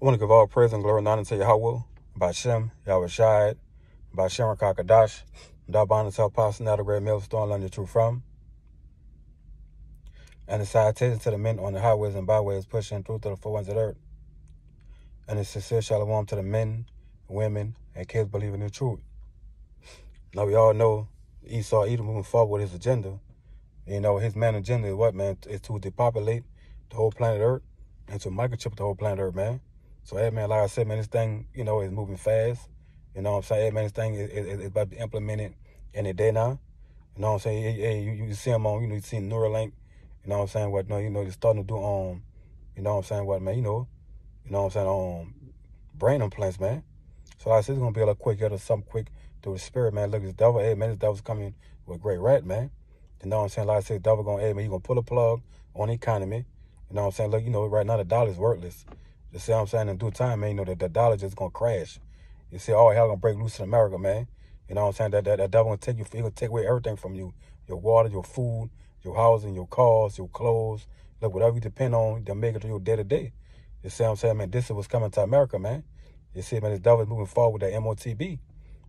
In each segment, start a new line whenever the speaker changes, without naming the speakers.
I want to give all praise and glory and honor to Yahweh, Bashem, Yahweh Shai, Bashem Kakadash, Daban to Apostle, now the great millstone, learn the truth from. And the salutation to the men on the highways and byways pushing through to the four of the earth. And the sincere shalom to the men, women, and kids believing the truth. Now we all know Esau Edom moving forward with his agenda. You know, his main agenda is what, man? Is to depopulate the whole planet Earth and to microchip the whole planet Earth, man. So, hey, man, like I said, man, this thing, you know, is moving fast. You know what I'm saying? Hey, man, this thing is, is, is about to be implemented any day now. You know what I'm saying? Hey, hey you, you see them on, you know, you see Neuralink. You know what I'm saying? What, no, you know, they're starting to do, um, you know what I'm saying? What, man, you know, you know what I'm saying? Um, brain implants, man. So, like I said, it's going to be a little quick, get something quick through the spirit, man. Look, this devil, hey, man, this devil's coming with great rat, man. You know what I'm saying? Like I said, devil going, hey, man, you going to pull a plug on the economy. You know what I'm saying? Look, you know, right now the dollar's worthless. You see what I'm saying? In due time, man, you know, the, the dollar just gonna crash. You see, all hell gonna break loose in America, man. You know what I'm saying? That that, that devil gonna take you, he gonna take away everything from you. Your water, your food, your housing, your cars, your clothes. Look, whatever you depend on, they'll make it to your day to day. You see what I'm saying, man? This is what's coming to America, man. You see, man, this devil is moving forward with that MOTB.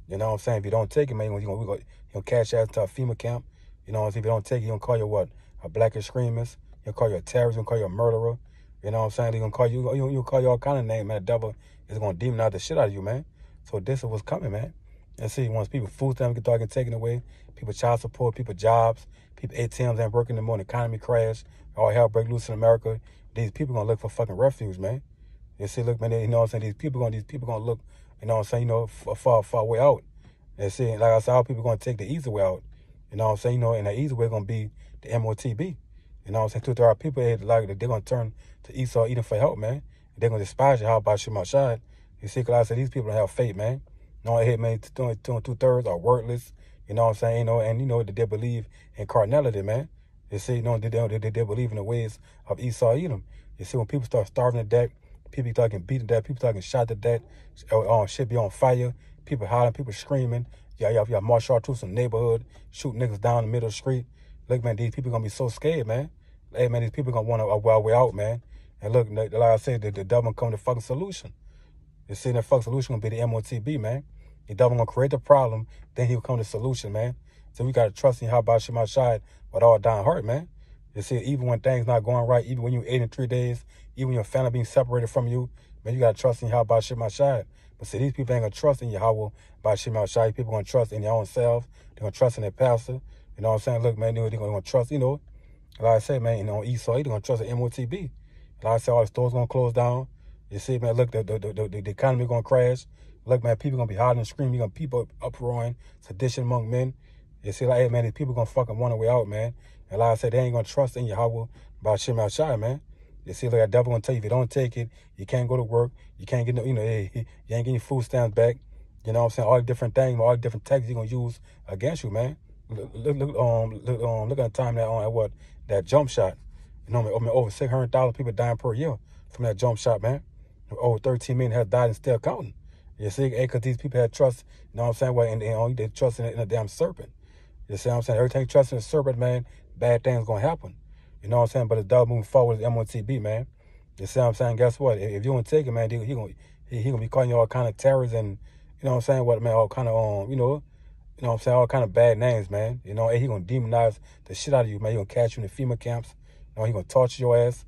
You know what I'm saying? If you don't take it, man, you're gonna, gonna, gonna cash out to a FEMA camp. You know what I'm saying? If you don't take it, you're gonna call you what? A black extremist. You're gonna call you a terrorist, you're gonna call you a murderer. You know what I'm saying? They're gonna call you, you, you call you all kind of name, man. The devil is gonna demonize the shit out of you, man. So this is what's coming, man. And see, once people food stamps get started taken away, people child support, people jobs, people ATMs ain't working anymore, the economy crash, all hell break loose in America. These people gonna look for fucking refuge, man. You see, look, man, you know what I'm saying? These people gonna, these people gonna look, you know what I'm saying? You know, far, far way out. And see, like I said, all people gonna take the easy way out. You know what I'm saying? You know, and the easy way gonna be the MOTB. You know what I'm saying? Two, there are people that like they're gonna turn to Esau Edom for help, man. They're gonna despise you. How about Shema Shad? You see, cause I said these people don't have faith, man. No, I hate man, two, two, two thirds are worthless. You know what I'm saying? You know, and you know that they believe in carnality, man. They say, you know, they, they, they, they believe in the ways of Esau Edom. You see, when people start starving to death, people start getting beaten to death, people start getting shot to death, uh, shit be on fire, people hollering, people screaming. Y'all, y'all martial art troops in the neighborhood, shoot niggas down the middle of the street. Look, man, these people gonna be so scared, man. Hey, man, these people gonna want a uh, wild way out, man. And look, like I said, the, the devil come to fucking solution. You see, that fucking solution gonna be the MOTB, man. The devil gonna create the problem, then he'll come to the solution, man. So we gotta trust in how Shema Shai with all down heart, man. You see, even when things not going right, even when you eight and three days, even your family being separated from you, man, you gotta trust in how about Shema Shai. But see, these people ain't gonna trust in Yahweh by Shema Shai. People gonna trust in their own self. They're gonna trust in their pastor. You know what I'm saying? Look, man, they're gonna trust, you know, like I said, man, you know, Esau, they're gonna trust the MOTB. Like I said, all the stores gonna close down. You see, man, look, the the, the, the, economy gonna crash. Look, man, people gonna be hiding and screaming. You're gonna people up uproaring, sedition among men. You see, like, hey, man, these people gonna fucking want a way out, man. And like I said, they ain't gonna trust in Yahweh by Shem Shai, man. You see, like that devil gonna tell you if you don't take it, you can't go to work, you can't get no, you know, hey, you ain't getting your food stamps back. You know what I'm saying? All the different things, all the different tactics you're gonna use against you, man. Look, look, um, look, um, look at the time that on um, what that jump shot. You know, I mean, over 600,000 people dying per year from that jump shot, man. Over 13 million have died and still counting. You see, because these people had trust, you know what I'm saying? Well, and, and they trust in, in a damn serpent. You see what I'm saying? Every time you trust in a serpent, man, bad things to happen. You know what I'm saying? But the dog moving forward is MOTB, man. You see what I'm saying? Guess what? If, if you don't take it, man, he, he going he, he gonna be calling you all kind of terrors and, you know what I'm saying? What, man, all kind of, um, you know, you know what I'm saying? All kind of bad names, man. You know, he gonna demonize the shit out of you, man. He gonna catch you in the FEMA camps. You know, he gonna torture your ass.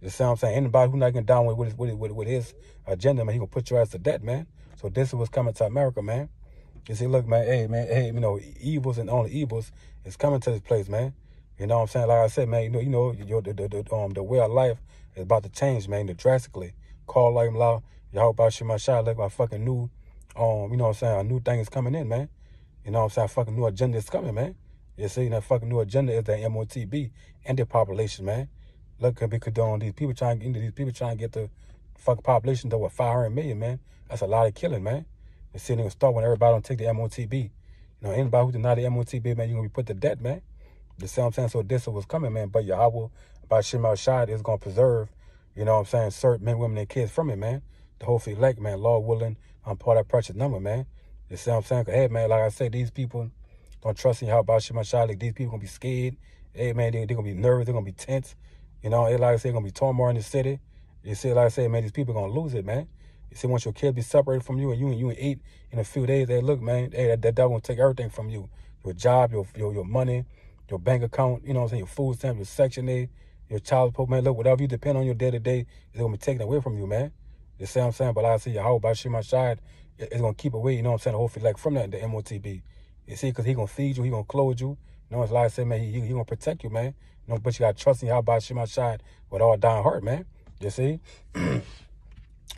You see what I'm saying? Anybody who not getting down with, with, with, with, his agenda, man, he gonna put your ass to death, man. So this is what's coming to America, man. You see, look, man, hey, man, hey, you know, evils and only evils is coming to this place, man. You know what I'm saying? Like I said, man, you know, you know, your the, the, the um the way of life is about to change, man, drastically. Call like law, y'all about shit my shot, like my fucking new um, you know what I'm saying, a new thing is coming in, man. You know what I'm saying? Fucking new agenda is coming, man. You see, that fucking new agenda is that MOTB and the population, man. Look, because on these people trying, know, these people trying to get the fucking population to what 500 million, man. That's a lot of killing, man. See, they gonna start when everybody don't take the MOTB. You know, anybody who deny the MOTB, man, you're gonna be put to death, man. You see what I'm saying? So this was coming, man. But Yahweh, by Shemal Shad, is gonna preserve, you know what I'm saying, certain men, women, and kids from it, man. The whole like, man, Lord willing, I'm part of that precious number, man. You see what I'm saying? Hey, man, like I said, these people don't trust in about shit my shot. Like, these people gonna be scared. Hey, man, they, are gonna be nervous. They're gonna be tense. You know, like I said, gonna be turmoil in the city. You see, like I said, man, these people gonna lose it, man. You see, once your kids be separated from you and you and you and eat in a few days, they look, man, hey, that, that, that gonna take everything from you. Your job, your, your your money, your bank account, you know what I'm saying, your food stamp, your section A, your child support, man, look, whatever you depend on your day to day, it's gonna be taken away from you, man. You see what I'm saying? But I say, your whole about my side, it's gonna keep away, you know what I'm saying, hopefully like from that the MOTB. You see, because he gonna feed you, he gonna clothe you. You know, it's like I said, man, he, he, gonna protect you, man. You know, but you gotta trust in about my side with all dying heart, man. You see?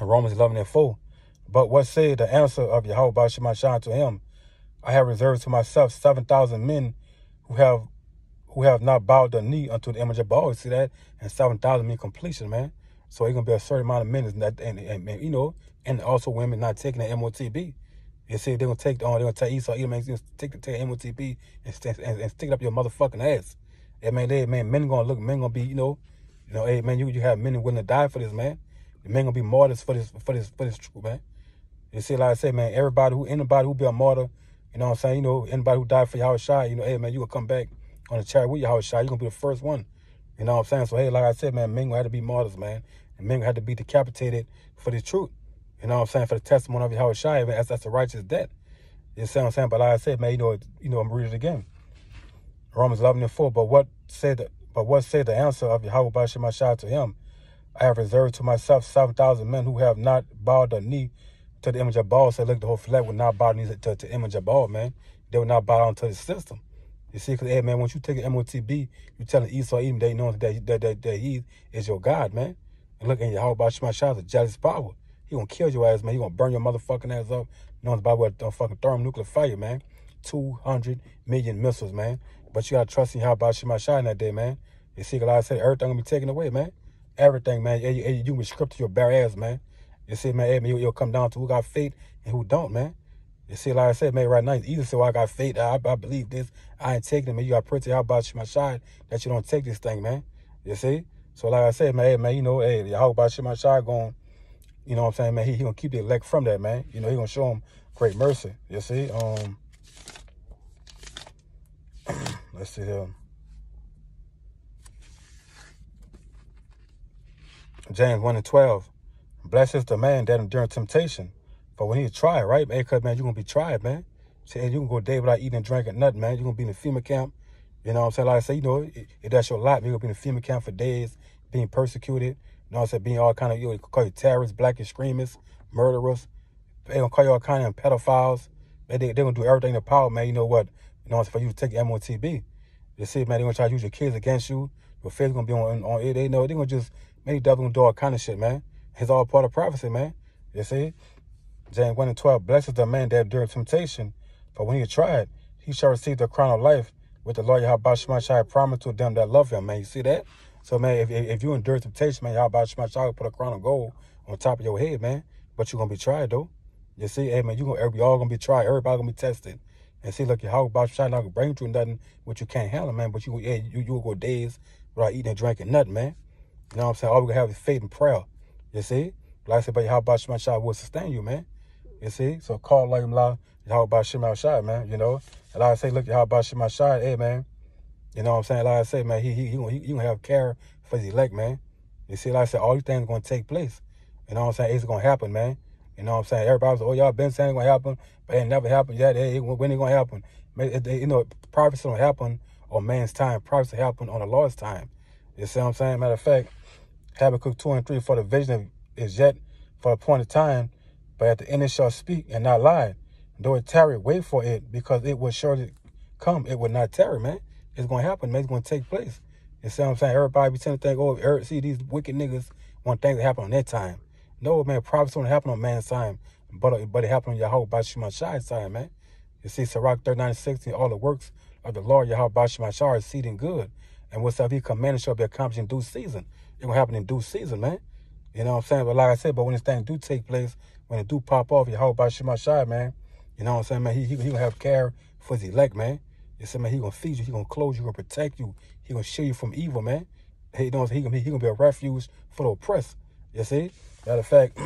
Romans 11 and 4. But what said the answer of Yahweh Shemashah to him? I have reserved to myself 7,000 men who have who have not bowed the knee unto the image of Baal. You see that? And 7,000 mean completion, man. So it's to be a certain amount of minutes, and, and, and, and, you know, and also women not taking the MOTB. You see, they're to take, oh, they're to take Esau, Edom, take, take the MOTB and, and, and stick it up your motherfucking ass. Yeah, man, they, man, men to look, men to be, you know, you know, hey, man, you, you have men willing to die for this, man. The men to be martyrs for this, for this, for this truth, man. You see, like I say, man, everybody who, anybody who be a martyr, you know what I'm saying? You know, anybody who died for Yahweh Shai, you know, hey, man, you to come back on the chariot with Yahweh Shai. You're going to be the first one. You know what I'm saying? So, hey, like I said, man, men had to be martyrs, man. And men had to be decapitated for the truth. You know what I'm saying? For the testimony of Yahweh Shai, that's, that's a righteous debt. You see what I'm saying? But like I said, man, you know, you know, I'm reading it again. Romans 11 and 4. But what said the, but what said the answer of Yahweh Bashim Shai to him? I have reserved to myself 7,000 men who have not bowed the knee to the image of Baal. Said, look, the whole flat would not bow to, to the image of Baal, man. They would not bow down to the system. You see, because, hey, man, once you take an MOTB, you telling Esau, even they know that, that, that, that he is your God, man. And look, and Yahweh Bashim Shai is a jealous power. He gonna kill your ass, man. He gonna burn your motherfucking ass up. You know, the Bible don't uh, fucking thermonuclear fire, man. 200 million missiles, man. But you gotta trust in how about Shema Shine that day, man. You see, like I said, everything gonna be taken away, man. Everything, man. You, you, you can script to your bare ass, man. You see, man, hey, man, you'll come down to who got faith and who don't, man. You see, like I said, man, right now, either so I got faith, I, I believe this, I ain't taking it, man. You got to to how about Shema Shine that you don't take this thing, man. You see? So, like I said, man, hey, man, you know, hey, how about Shema Shine going you know what I'm saying, man? He, he gonna keep the elect from that, man. You know, he gonna show him great mercy. You see? Um let's see here. James 1 and 12. Blessed is the man that endures temptation. For when he try, it, right? Man, because man, you're gonna be tried, man. See, you can go a day without eating and drinking nothing, man. You're gonna be in the FEMA camp. You know what I'm saying? Like I say, you know, if that's your lot, you're gonna be in the FEMA camp for days, being persecuted. You know what I'm saying? Being all kind of, you know, call you terrorists, black extremists, murderers. They gonna call you all kind of pedophiles. They, they, they gonna do everything in their power, man. You know what? You know, for you to take MOTB. You see, man, they gonna try to use your kids against you. Your face gonna be on, on it. They know, they're gonna just, man, devil gonna do all kind of shit, man. It's all part of prophecy, man. You see? James 1 and 12, Blessed is the man that during temptation, for when he tried, he shall receive the crown of life with the Lord Yahweh Shai promised to them that love him, man. You see that? So, man, if, if you endure temptation, man, about you y'all put a crown of gold on top of your head, man? But you're going to be tried, though. You see, hey, man, you're gonna, we all going to be tried. Everybody going to be tested. And see, look, about you not going to bring you nothing what you can't handle, man. But you, yeah, you, you will go days without eating and drinking nothing, man. You know what I'm saying? All we going to have is faith and prayer. You see? Like I said, but how about Shema Shai will sustain you, man? You see? So call like about Shema Shai, man, you know? And like I say, look, about Shema Shai, hey, man, you know what I'm saying? Like I said, man, he he he, he, he gonna have care for his elect, man. You see, like I said, all these things are gonna take place. You know what I'm saying? It's gonna happen, man. You know what I'm saying? Everybody's oh, y'all been saying it's gonna happen, but it never happened yet. Hey, when it gonna happen? You know, prophecy don't happen on man's time. Prophecy happen on the Lord's time. You see what I'm saying? Matter of fact, Habakkuk 2 and 3, for the vision is yet for a point of time, but at the end it shall speak and not lie. Though it tarry, wait for it, because it will surely come. It will not tarry, man. It's going to happen, man. It's going to take place. You see what I'm saying? Everybody be trying to think, oh, er, see, these wicked niggas want things to happen on their time. No, man, prophecy don't happen on man's time, but, but it happened on Yahweh Bashima Shai's time, man. You see, Sirach 39 and 16, all the works of the Lord Yahweh Bashima Shai is seeding good. And whatsoever he commanded shall be accomplished in due season. It will happen in due season, man. You know what I'm saying? But like I said, but when this thing do take place, when it do pop off, Yahweh Bashima Shai, man, you know what I'm saying, man? He, he, he going to have care for his elect, man. You see, man, he gonna feed you, he gonna clothe you, he gonna protect you, he gonna shield you from evil, man. He knows he gonna he gonna be a refuge for the oppressed. You see? Matter of fact,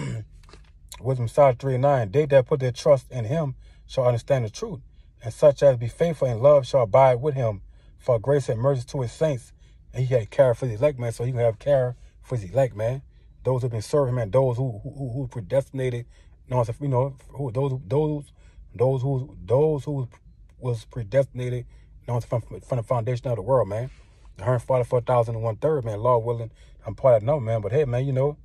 Wisdom Psalm 3 and 9, they that put their trust in him shall understand the truth, and such as be faithful in love shall abide with him, for grace and mercy to his saints. And he had care for his elect, man, so he gonna have care for his elect, man. Those who've been serving, man, those who who, who predestinated, you know, you know, who those those those who those who was predestinated, you know, from from the foundation of the world, man. 144,000 and one third, man. Lord willing, I'm part of number, man. But hey, man, you know,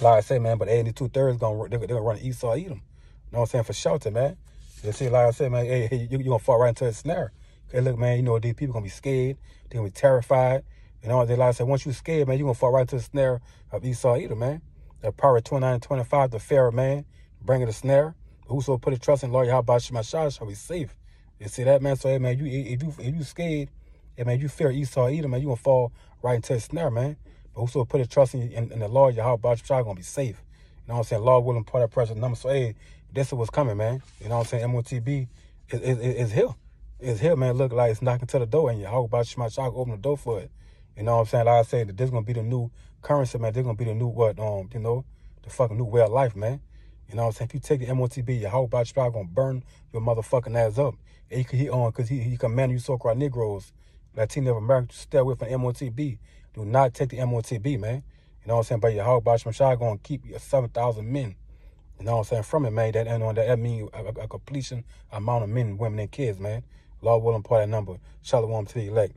like I say, man, but 82 thirds gonna they're, gonna run Esau Edom. You know what I'm saying? For shelter, man. You see, like I said, man, hey, hey you, you gonna fall right into a snare. Okay, look, man, you know, these people gonna be scared. They're gonna be terrified. You know, they like I said, once you scared, man, you're gonna fall right into the snare of Esau Edom, man. That power 29 and 25, the Pharaoh, man, bringing the snare. Whoso put a trust in Lord, how about Shema shall be safe. You see that, man? So, hey, man, you if you if you scared, hey, man, you fear Esau Edom, man, you gonna fall right into the snare, man. But whoso put a trust in, in, in the Lord, how about Shema gonna be safe. You know what I'm saying? Lord willing, part of pressure number. So, hey, this is what's coming, man. You know what I'm saying? MOTB is, is, is here. It's here, man. Look like it's knocking to the door, and Shema shall open the door for it. You know what I'm saying? Like I said, this gonna be the new currency, man. This gonna be the new what, um, you know, the fucking new way of life, man. You know what I'm saying? If you take the MOTB, your whole body probably gonna burn your motherfucking ass up. And he he on because he he commanded you so-called Negroes, Latino Americans, to stay away from MOTB. Do not take the MOTB, man. You know what I'm saying? But your whole body gonna keep your seven thousand men. You know what I'm saying? From it, man. That and that, that mean a, a, completion amount of men, women, and kids, man. Lord willing, part that number. Shalom to the elect.